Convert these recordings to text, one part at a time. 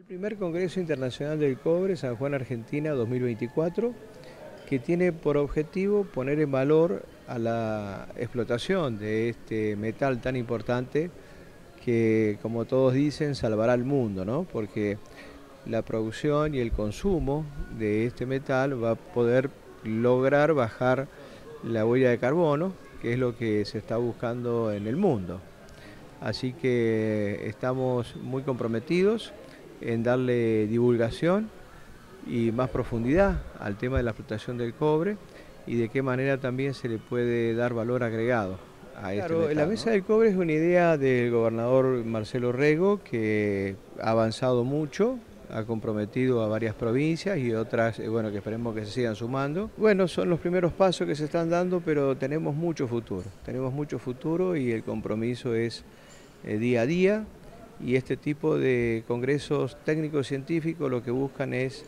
El primer Congreso Internacional del Cobre, San Juan, Argentina 2024, que tiene por objetivo poner en valor a la explotación de este metal tan importante que, como todos dicen, salvará al mundo, ¿no? Porque la producción y el consumo de este metal va a poder lograr bajar la huella de carbono, que es lo que se está buscando en el mundo. Así que estamos muy comprometidos en darle divulgación y más profundidad al tema de la explotación del cobre y de qué manera también se le puede dar valor agregado a este claro, La mesa del cobre es una idea del gobernador Marcelo Rego que ha avanzado mucho, ha comprometido a varias provincias y otras, eh, bueno, que esperemos que se sigan sumando. Bueno, son los primeros pasos que se están dando, pero tenemos mucho futuro, tenemos mucho futuro y el compromiso es eh, día a día y este tipo de congresos técnicos científicos lo que buscan es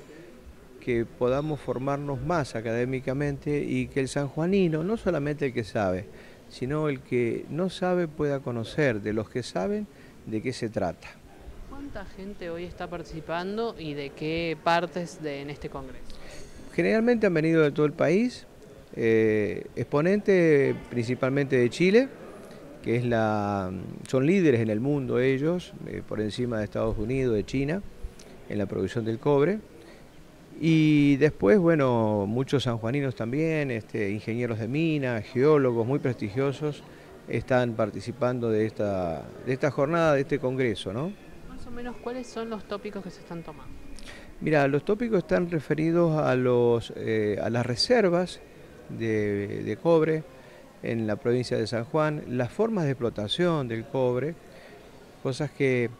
que podamos formarnos más académicamente y que el sanjuanino, no solamente el que sabe, sino el que no sabe pueda conocer de los que saben de qué se trata. ¿Cuánta gente hoy está participando y de qué partes de, en este congreso? Generalmente han venido de todo el país, eh, exponentes principalmente de Chile, que es la, son líderes en el mundo ellos, eh, por encima de Estados Unidos, de China, en la producción del cobre. Y después, bueno, muchos sanjuaninos también, este, ingenieros de mina, geólogos muy prestigiosos, están participando de esta, de esta jornada, de este congreso, ¿no? Más o menos, ¿cuáles son los tópicos que se están tomando? Mira, los tópicos están referidos a, los, eh, a las reservas de, de cobre, en la provincia de San Juan, las formas de explotación del cobre, cosas que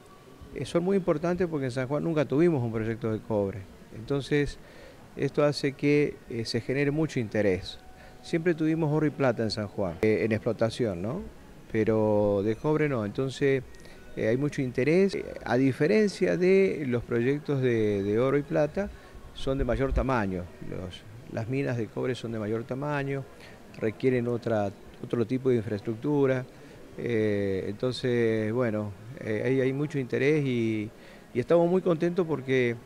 eh, son muy importantes porque en San Juan nunca tuvimos un proyecto de cobre. Entonces, esto hace que eh, se genere mucho interés. Siempre tuvimos oro y plata en San Juan, eh, en explotación, ¿no? Pero de cobre no. Entonces, hay mucho interés. A diferencia de los proyectos de, oro y plata, son de mayor tamaño. las minas de cobre son de mayor tamaño, requieren otra, otro tipo de infraestructura. Eh, entonces, bueno, eh, hay mucho interés y, estamos muy contentos porque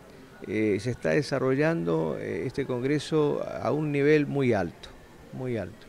eh, se está desarrollando este congreso a un nivel muy alto, muy alto.